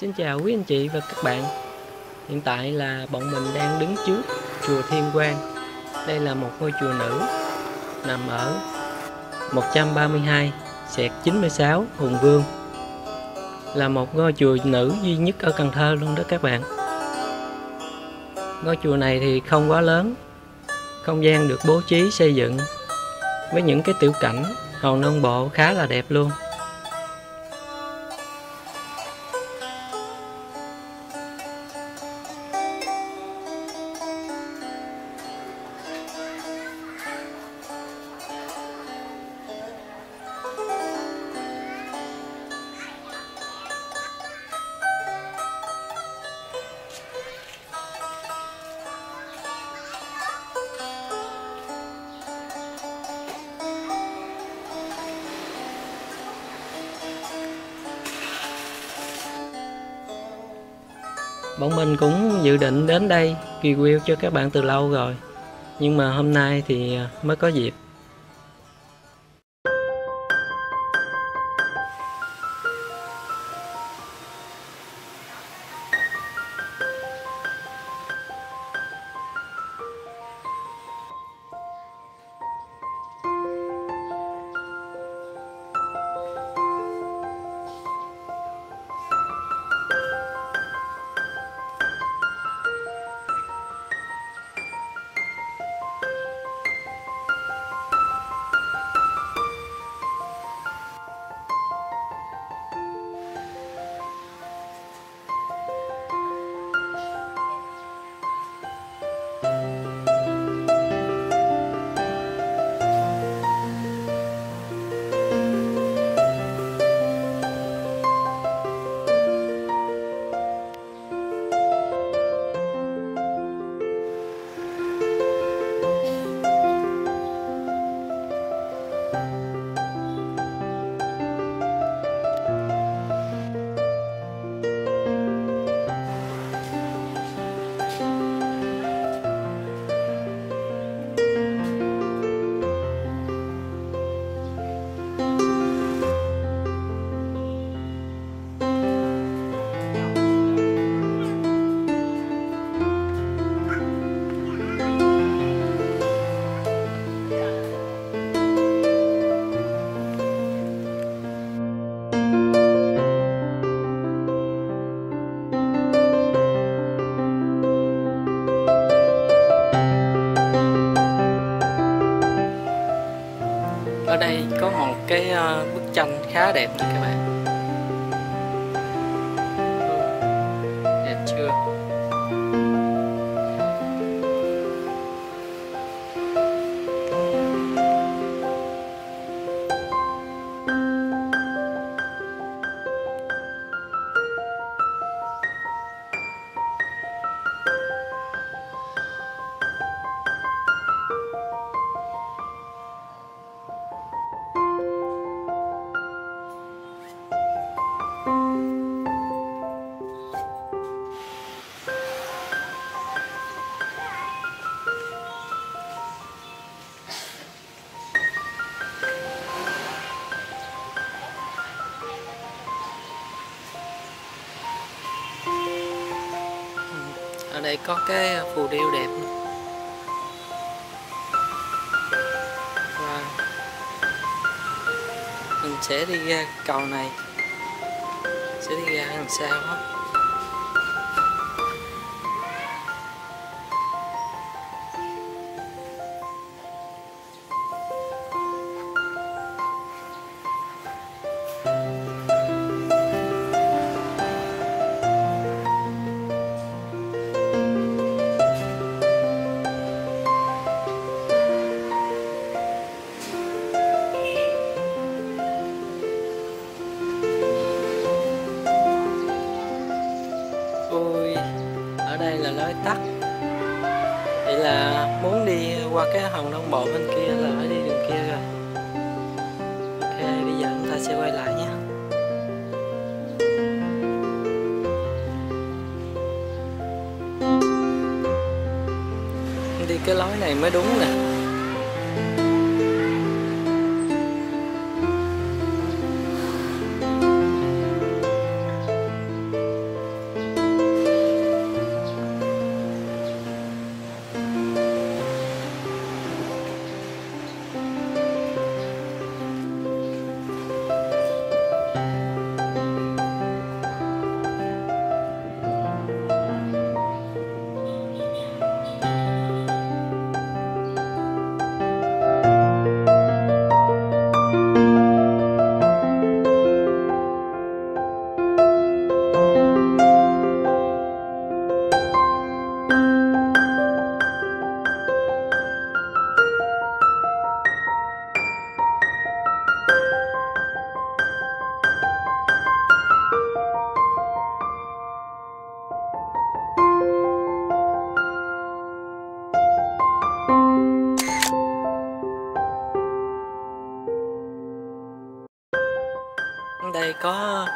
Xin chào quý anh chị và các bạn. Hiện tại là bọn mình đang đứng trước chùa Thiên Quang. Đây là một ngôi chùa nữ, nằm ở 132 xẹt 96 Hùng Vương. Là một ngôi chùa nữ duy nhất ở Cần Thơ luôn đó các bạn. Ngôi chùa này thì không quá lớn, Không gian được bố trí xây dựng Với những cái tiểu cảnh hòn nông bộ khá là đẹp luôn. Bọn mình cũng dự định đến đây review cho các bạn từ lâu rồi. Nhưng mà hôm nay thì à, mới có dịp. Cái ờ, bức tranh khá đẹp nè các bạn. Đây có cái à, phù điêu đẹp và Mình sẽ đi ra cầu này. Sẽ đi ra đằng sau. á là lối tắt. Vậy là muốn đi qua cái hòn đông bộ bên kia là phải đi đường kia rồi. Ok, bây giờ chúng ta sẽ quay lại nhé. Đi cái lối này mới đúng nè.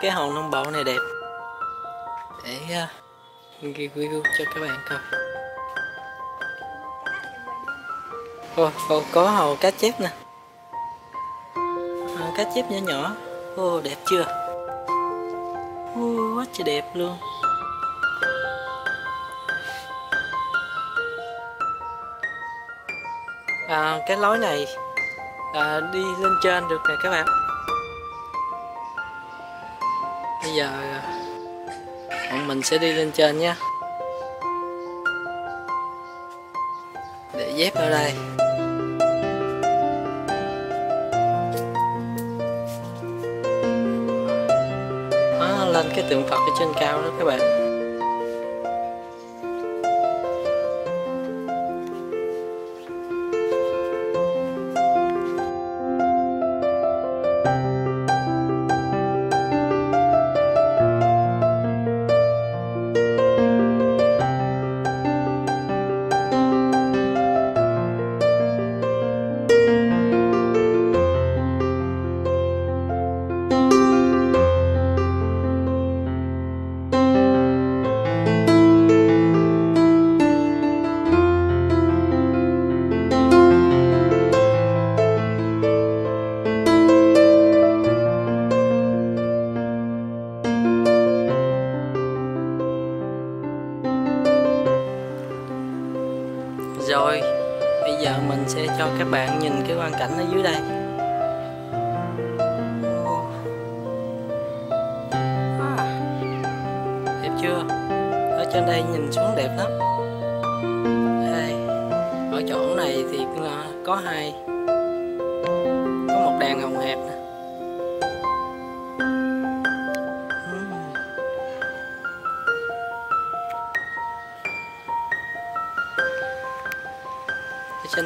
Cái hòn non bộ này đẹp. Để uh, review cho các bạn coi. Ô, ô, có hồ cá chép nè. Hồ cá chép nhỏ nhỏ. Ô đẹp chưa? Ô quá trời đẹp luôn. À, cái lối này à, đi lên trên được nè các bạn. Bây giờ bọn mình sẽ đi lên trên nhé. Để dép ở đây. Đó, lên cái tượng Phật ở trên cao đó các bạn. Cho các bạn nhìn cái quang cảnh ở dưới đây. À, đẹp chưa? Ở trên đây nhìn xuống đẹp lắm. Đây ở chỗ này thì à, có hai có một đàn hồng hẹp.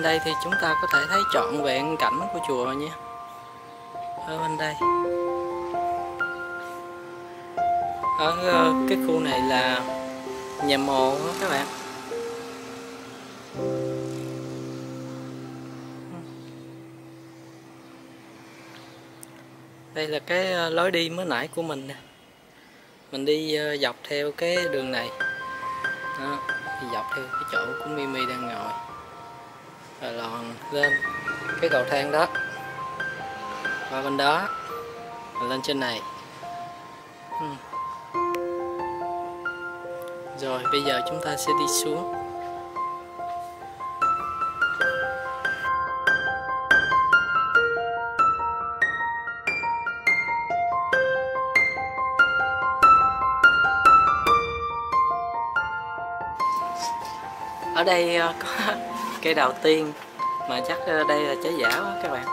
Đây thì chúng ta có thể thấy trọn vẹn cảnh của chùa nhé ở bên đây. Ở ờ, cái khu này là nhà mồ đó các bạn. Đây là cái ờ, lối đi mới nãy của mình nè. Mình đi ờ, dọc theo cái đường này. Đó, dọc theo cái chỗ của Mimi đang ngồi rồi lòn lên cái cầu thang đó. Qua bên đó rồi lên trên này. Ừ. rồi, bây giờ chúng ta sẽ đi xuống. Ở đây ờ, có cây đầu tiên mà chắc ờ, đây là trái giả quá các bạn.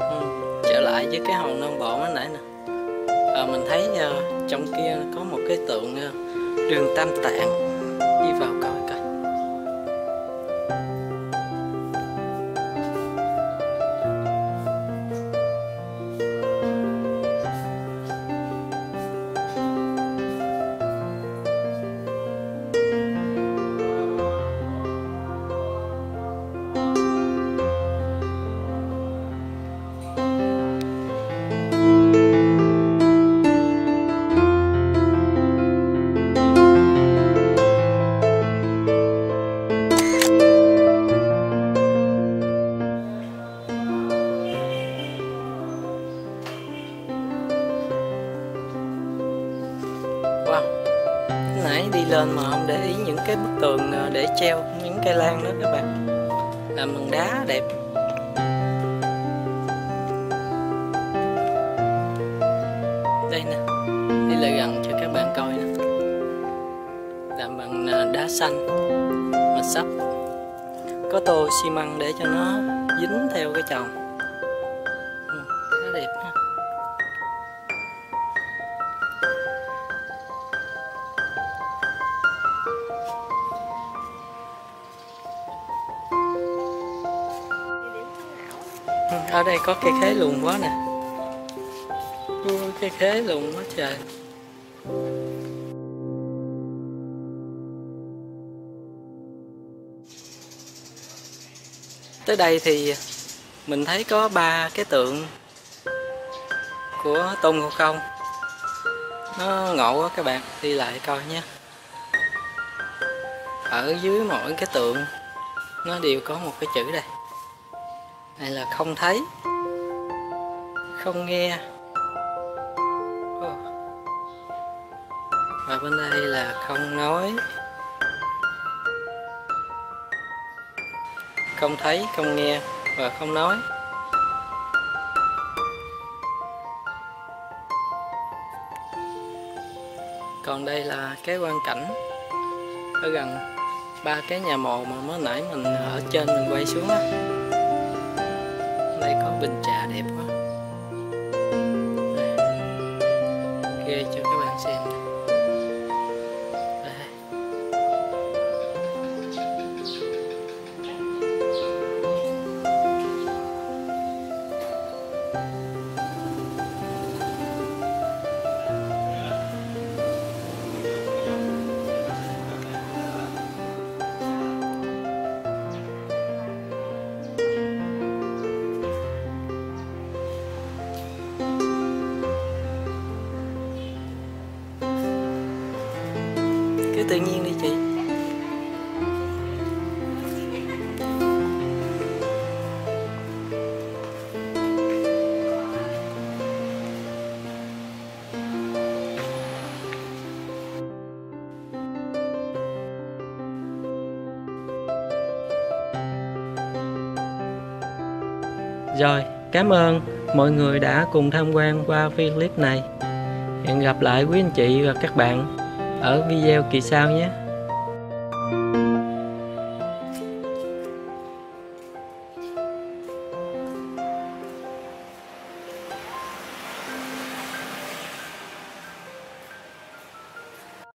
Ừ, trở lại với cái hòn non bộ mới nãy nè. À, mình thấy uh, trong kia có một cái tượng uh, đường tam tạng đi vào. Lan đó các bạn. Làm bằng đá đẹp. Đây nè, đi lại gần cho các bạn coi nè. Làm bằng à, đá xanh mà sắp có tô xi măng để cho nó dính theo cái chồng ở đây có cây khế lùn quá nè. Cây khế lùn quá trời. Tới đây thì mình thấy có ba cái tượng của tôn ngộ không. Nó ngộ quá các bạn đi lại coi nhé. Ở dưới mỗi cái tượng nó đều có một cái chữ đây hay là không thấy? Không nghe. Và bên đây là không nói. Không thấy, không nghe và không nói. Còn đây là cái quan cảnh. Ở gần ba cái nhà mồ mà mới nãy mình ở trên mình quay xuống á đây có bình trà đẹp quá. Ghê cho các bạn xem. Tự nhiên đi chị Rồi, cảm ơn mọi người đã cùng tham quan qua video clip này. Hẹn gặp lại quý anh chị và các bạn ở video kỳ sau nhé.